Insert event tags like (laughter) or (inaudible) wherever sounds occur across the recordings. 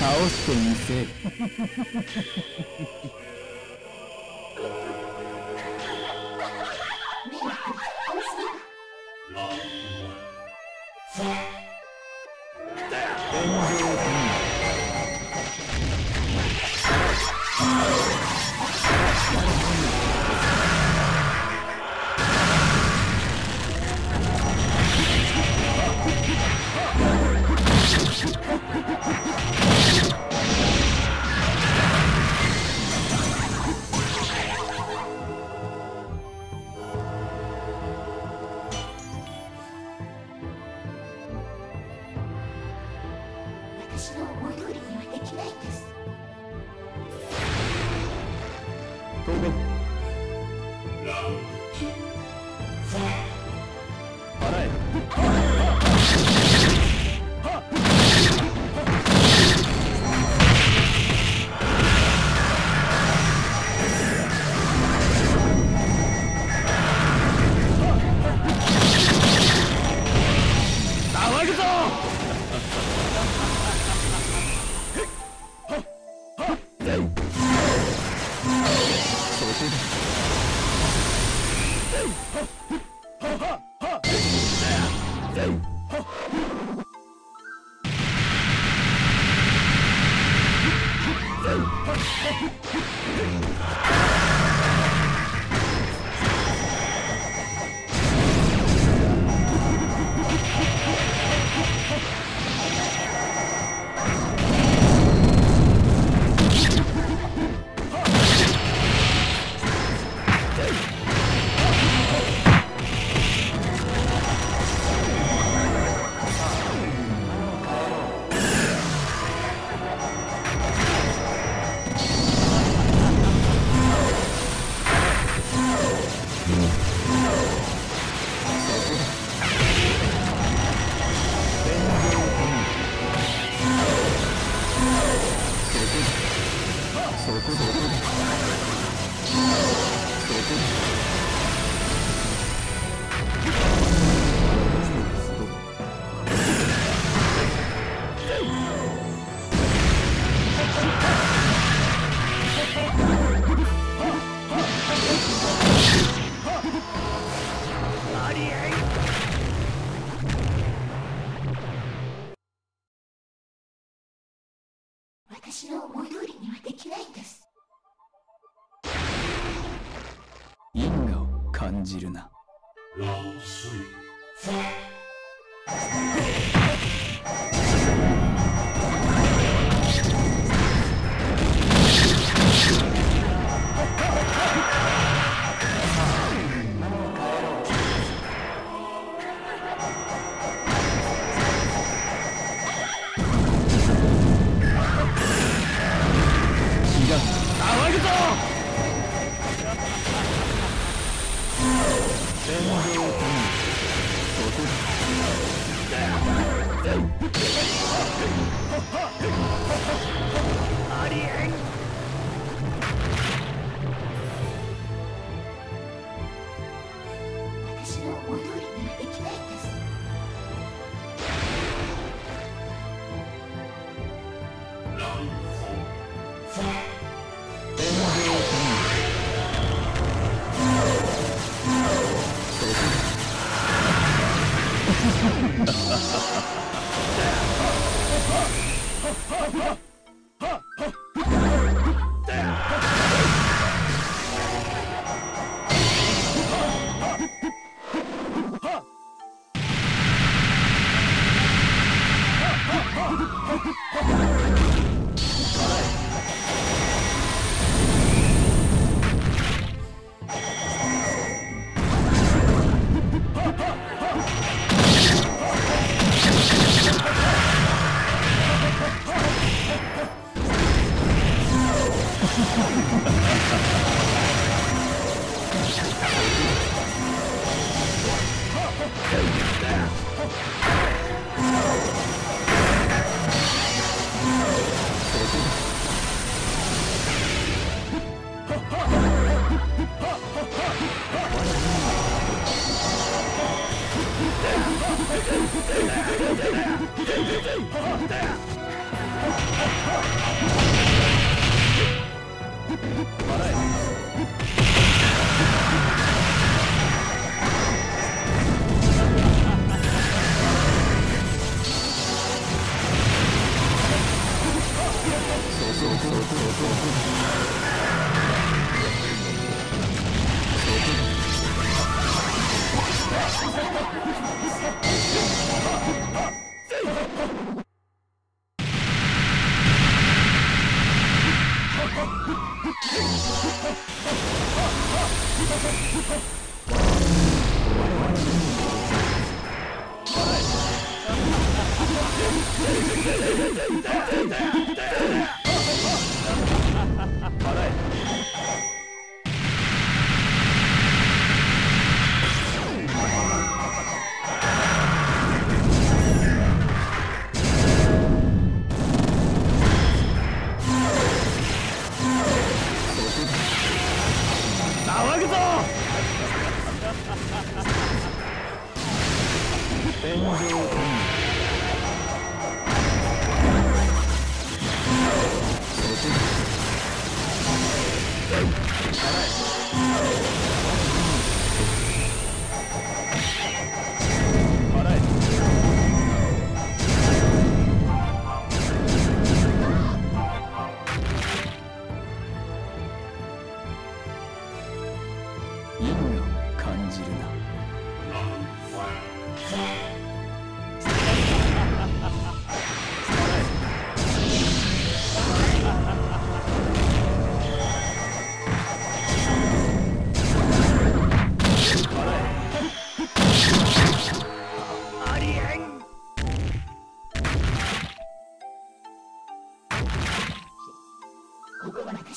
倒してみせる (laughs) はではっ。感じるな。ありえん私の思い通りにはできないんです天井を私 Ha ha ha! 払え騒ぐぞ天上天払え因果を感じるなありえん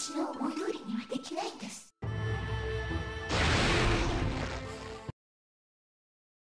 私